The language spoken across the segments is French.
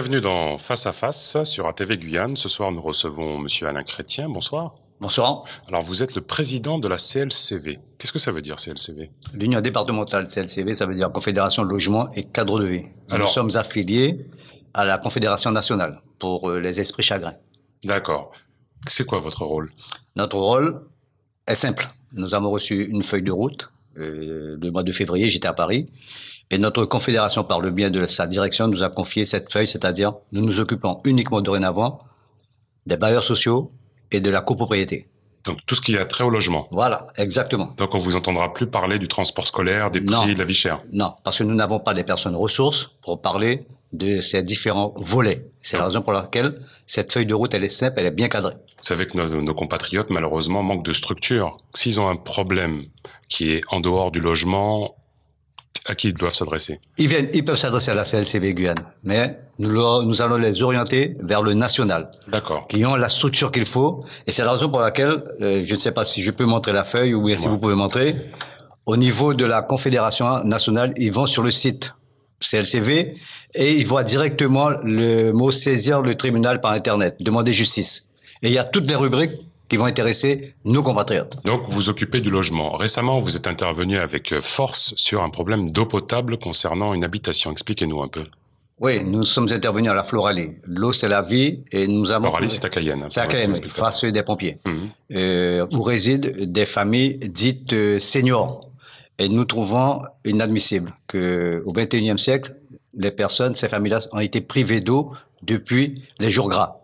Bienvenue dans Face à Face sur ATV Guyane. Ce soir, nous recevons Monsieur Alain Chrétien. Bonsoir. Bonsoir. Alors, vous êtes le président de la CLCV. Qu'est-ce que ça veut dire, CLCV L'Union départementale CLCV, ça veut dire Confédération Logement et Cadre de Vie. Alors- Nous sommes affiliés à la Confédération nationale pour euh, les esprits chagrins. D'accord. C'est quoi votre rôle? Notre rôle est simple. Nous avons reçu une feuille de route. Euh, le mois de février, j'étais à Paris. Et notre confédération, par le biais de sa direction, nous a confié cette feuille, c'est-à-dire nous nous occupons uniquement dorénavant des bailleurs sociaux et de la copropriété. Donc, tout ce qui a trait au logement. Voilà, exactement. Donc, on vous entendra plus parler du transport scolaire, des prix, Non. de la vie chère. Non, parce que nous n'avons pas les personnes ressources pour parler de ces différents volets. C'est la raison pour laquelle cette feuille de route, elle est simple, elle est bien cadrée. Vous savez que nos, nos compatriotes, malheureusement, manquent de structure. S'ils ont un problème qui est en dehors du logement, à qui ils doivent s'adresser? Ils viennent, ils peuvent s'adresser à la CLCV Guyane, mais nous, leur- nous allons les orienter vers le national, D'accord. qui ont la structure qu'il faut. Et c'est la raison pour laquelle, euh, je ne sais pas si je peux montrer la feuille ou bien si vous pouvez montrer, au niveau de la Confédération nationale, ils vont sur le site CLCV et ils voient directement le mot saisir le tribunal par Internet, demander justice. Et il y a toutes les rubriques qui vont intéresser nos compatriotes. Donc, vous vous occupez du logement. Récemment, vous êtes intervenu avec euh, force sur un problème d'eau potable concernant une habitation. Expliquez-nous un peu. Oui, nous sommes intervenus à la Floralie. L'eau, c'est la vie et nous avons... Floralie, c'est à Cayenne. C'est à Cayenne, face des pompiers. Euh, où résident des familles dites euh, seniors. Et nous trouvons inadmissible que au XXIe siècle, les personnes, ces familles-là, ont été privées d'eau depuis les jours gras.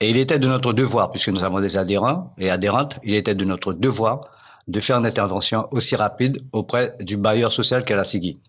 Et il était de notre devoir, puisque nous avons des adhérents et adhérentes, il était de notre devoir de faire une intervention aussi rapide auprès du bailleur social qu'est la SIGI.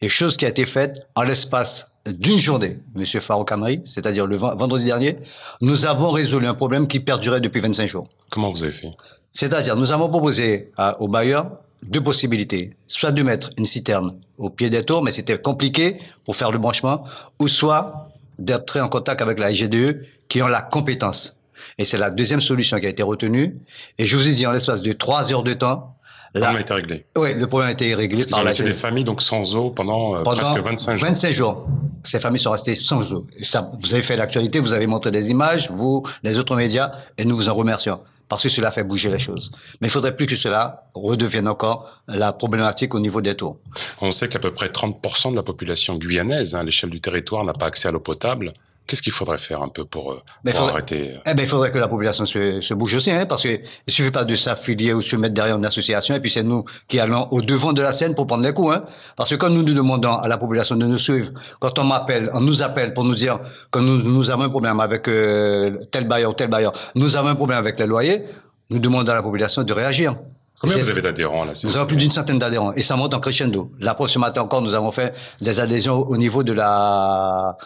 Et chose qui a été faite en l'espace d'une journée, Monsieur Farouk Amri, c'est-à-dire le ven- vendredi dernier, nous avons résolu un problème qui perdurait depuis 25 jours. Comment vous avez fait? C'est-à-dire, nous avons proposé à- aux bailleurs deux possibilités. Soit de mettre une citerne au pied des tours, mais c'était compliqué pour faire le branchement, ou soit d'être en contact avec la GDE qui ont la compétence. Et c'est la deuxième solution qui a été retenue. Et je vous ai dit, en l'espace de trois heures de temps, Comment là, a été réglé oui, le problème a été réglé Parce par la laissé des familles donc sans eau pendant, euh, Pendant presque 25 jours. 25 jours. Ces familles sont restées sans eau. Ça, vous avez fait l'actualité, vous avez montré des images, vous, les autres médias, et nous vous en remercions. Parce que cela fait bouger les choses. Mais il faudrait plus que cela redevienne encore la problématique au niveau des tours. On sait qu'à peu près 30% de la population guyanaise, hein, à l'échelle du territoire, n'a pas accès à l'eau potable. Qu'est-ce qu'il faudrait faire un peu pour, euh, pour faudrait- arrêter euh, Eh ben, il faudrait que la population se, se bouge aussi, hein, parce que il suffit pas de s'affilier ou de se mettre derrière une association, et puis c'est nous qui allons au devant de la scène pour prendre les coups, hein. Parce que quand nous nous demandons à la population de nous suivre, quand on m'appelle, on nous appelle pour nous dire que nous, nous avons un problème avec euh, tel bailleur ou tel bailleur, nous avons un problème avec les loyers, nous demandons à la population de réagir. Combien vous avez d'adhérents là Nous avons plus d'une centaine d'adhérents et ça monte en crescendo. La preuve, ce matin encore, nous avons fait des adhésions au niveau de la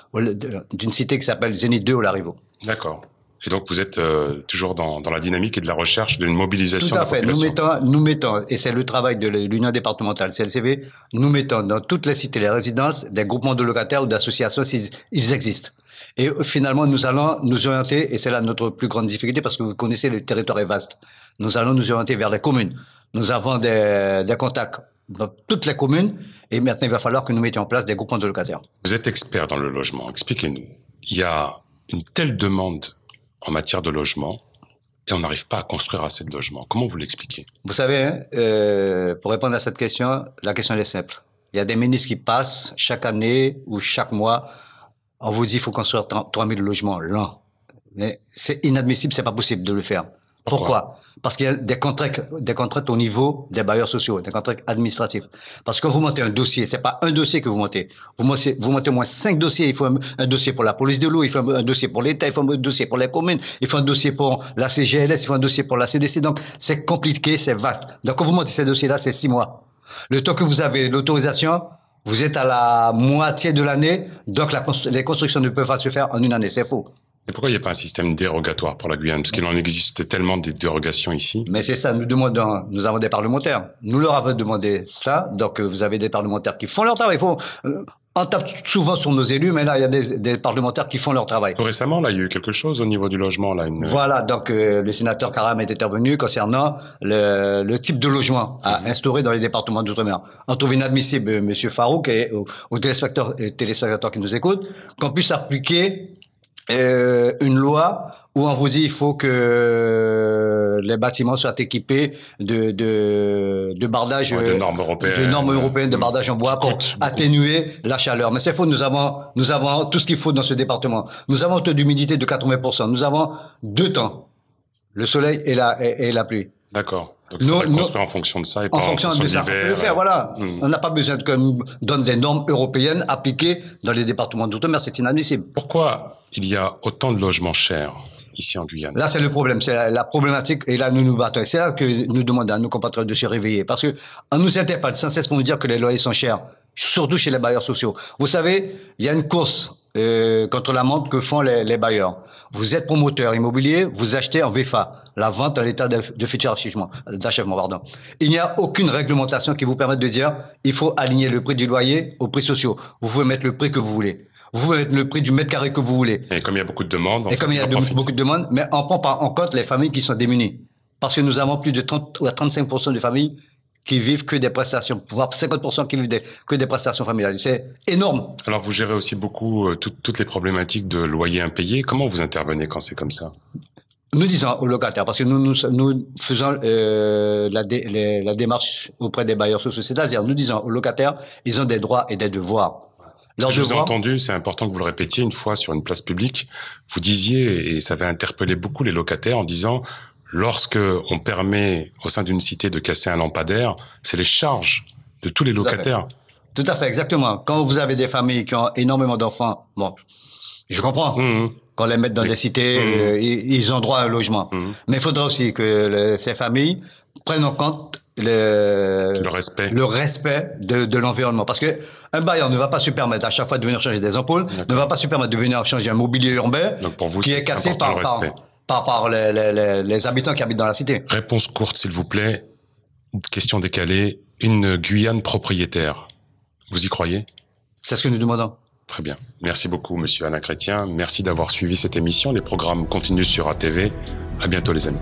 d'une cité qui s'appelle Zénith 2 au Larivo. D'accord. Et donc vous êtes euh, toujours dans, dans la dynamique et de la recherche d'une mobilisation Tout de à la fait. Nous mettons, nous mettons, et c'est le travail de l'Union départementale CLCV, nous mettons dans toutes les cités, les résidences, des groupements de locataires ou d'associations s'ils ils existent. Et finalement, nous allons nous orienter, et c'est là notre plus grande difficulté parce que vous connaissez, le territoire est vaste. Nous allons nous orienter vers les communes. Nous avons des, des contacts dans toutes les communes, et maintenant il va falloir que nous mettions en place des groupements de locataires. Vous êtes expert dans le logement. Expliquez-nous. Il y a une telle demande en matière de logement et on n'arrive pas à construire assez de logements. Comment vous l'expliquez? Vous savez, hein, euh, pour répondre à cette question, la question elle est simple. Il y a des ministres qui passent chaque année ou chaque mois. On vous dit qu'il faut construire 3000 logements lents. Mais c'est inadmissible, c'est pas possible de le faire. Pourquoi Pourquoi, Parce qu'il y a des contraintes, des contraintes au niveau des bailleurs sociaux, des contraintes administratives. Parce que vous montez un dossier, c'est pas un dossier que vous montez. Vous montez, vous montez au moins cinq dossiers. Il faut un, un dossier pour la police de l'eau, il faut un, un dossier pour l'État, il faut un dossier pour les communes, il faut un dossier pour la CGLS, il faut un dossier pour la CDC. Donc, c'est compliqué, c'est vaste. Donc, quand vous montez ces dossiers-là, c'est six mois. Le temps que vous avez l'autorisation, vous êtes à la moitié de l'année, donc la constru- les constructions ne peuvent pas se faire en une année. C'est faux. Et pourquoi il n'y a pas un système dérogatoire pour la Guyane? Parce qu'il en existe tellement des dérogations ici. Mais c'est ça, nous demandons, nous avons des parlementaires. Nous leur avons demandé cela, donc euh, vous avez des parlementaires qui font leur travail. Il faut, on tape souvent sur nos élus, mais là, il y a des, des, parlementaires qui font leur travail. Récemment, là, il y a eu quelque chose au niveau du logement. Là, une... Voilà, donc euh, le sénateur Karam est intervenu concernant le, le type de logement à mhm. instaurer dans les départements d'outre-mer. On trouve inadmissible, euh, Monsieur Farouk, et aux, téléspectateurs, téléspectateurs qui nous écoutent, qu'on puisse appliquer euh, une loi où on vous dit il faut que les bâtiments soient équipés de de, de bardage de normes européennes, de normes européennes de mmh. bardage en bois pour atténuer la chaleur. Mais c'est faux. Nous avons nous avons tout ce qu'il faut dans ce département. Nous avons un taux d'humidité de 80%. Nous avons deux temps le soleil et la et, la pluie. D'accord. Donc, faudrait construire en fonction de ça et pas en fonction, en fonction de ça. On le faire, voilà. Mmh. On n'a pas besoin de qu'on donne des normes européennes appliquées dans les départements d'outre-mer. C'est inadmissible. Pourquoi il y a autant de logements chers ici en Guyane? Là, c'est le problème, c'est la, problématique, et là, nous nous battons. C'est là que nous demandons à nos compatriotes de se réveiller, parce que on nous interpelle sans cesse pour nous dire que les loyers sont chers, surtout chez les bailleurs sociaux. Vous savez, il y a une course euh, contre la montre que font les, les, bailleurs. Vous êtes promoteur immobilier, vous achetez en VFA, la vente à l'état de, de futur achèvement, d'achèvement, pardon. Il n'y a aucune réglementation qui vous permette de dire il faut aligner le prix du loyer aux prix sociaux. Vous pouvez mettre le prix que vous voulez vous pouvez mettre le prix du mètre carré que vous voulez. Et comme il y a beaucoup de demandes, et comme il y a beaucoup de demandes, mais on prend pas en compte les familles qui sont démunies, parce que nous avons plus de 30 ou 35% de familles qui vivent que des prestations, voire 50% qui vivent que des prestations familiales. C'est énorme. Alors vous gérez aussi beaucoup euh, toutes les problématiques de loyer impayé. Comment vous intervenez quand c'est comme ça? Nous disons aux locataires, parce que nous, nous, nous faisons euh, la, la démarche auprès des bailleurs sociaux, c'est-à-dire nous disons aux locataires, ils ont des droits et des devoirs. Je vous ai entendu, c'est important que vous le répétiez une fois sur une place publique. Vous disiez, et ça avait interpellé beaucoup les locataires en disant, lorsque on permet au sein d'une cité de casser un lampadaire, c'est les charges de tous les locataires. Tout à fait, exactement. Quand vous avez des familles qui ont énormément d'enfants, bon, je comprends. Mmh. Qu'on les mette dans des cités, mmh. euh, ils ont droit à un logement. Mmh. Mais il faudra aussi que ces familles prennent en compte le, le respect, le respect de, de l'environnement. Parce que un bailleur ne va pas se permettre à chaque fois de venir changer des ampoules, ne va pas se permettre de venir changer un mobilier urbain Donc pour vous, qui est cassé par, par, par, par, les, les, les habitants qui habitent dans la cité. Réponse courte, s'il vous plaît. Question décalée. Une Guyane propriétaire. Vous y croyez? C'est ce que nous demandons. Très bien. Merci beaucoup, monsieur Alain Chrétien. Merci d'avoir suivi cette émission. Les programmes continuent sur ATV. À bientôt, les amis.